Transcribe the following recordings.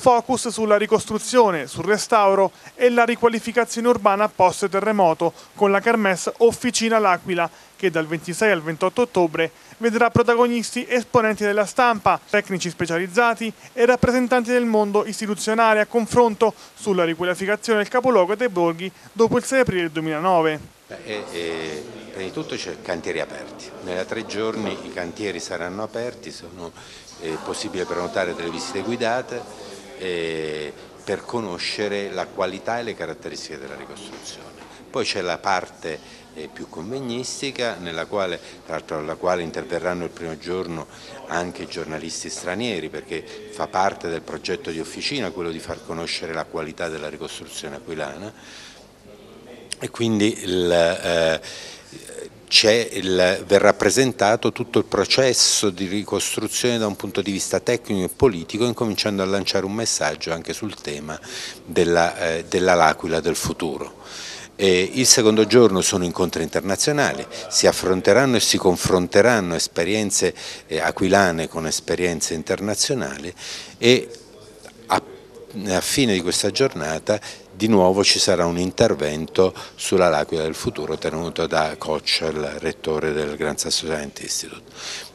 focus sulla ricostruzione, sul restauro e la riqualificazione urbana post terremoto con la Kermesse Officina L'Aquila che dal 26 al 28 ottobre vedrà protagonisti esponenti della stampa, tecnici specializzati e rappresentanti del mondo istituzionale a confronto sulla riqualificazione del capoluogo dei borghi dopo il 6 aprile 2009. Beh, eh, prima di tutto c'è cantieri aperti, nei tre giorni i cantieri saranno aperti, sono eh, possibile prenotare delle visite guidate eh, per conoscere la qualità e le caratteristiche della ricostruzione. Poi c'è la parte eh, più convegnistica, nella quale, tra l'altro alla quale interverranno il primo giorno anche giornalisti stranieri, perché fa parte del progetto di officina quello di far conoscere la qualità della ricostruzione aquilana e quindi il, eh, il, verrà presentato tutto il processo di ricostruzione da un punto di vista tecnico e politico, incominciando a lanciare un messaggio anche sul tema della, eh, dell'Aquila del futuro. E il secondo giorno sono incontri internazionali, si affronteranno e si confronteranno esperienze eh, aquilane con esperienze internazionali e a, fine di questa giornata di nuovo ci sarà un intervento sulla L'Aquila del futuro tenuto da Koch, il rettore del Grand Sasso Science Institute.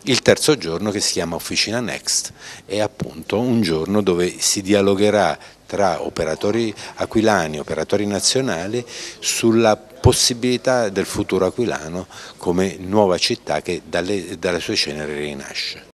Il terzo giorno che si chiama Officina Next è appunto un giorno dove si dialogherà tra operatori aquilani, operatori nazionali sulla possibilità del futuro aquilano come nuova città che dalle, dalle sue ceneri rinasce.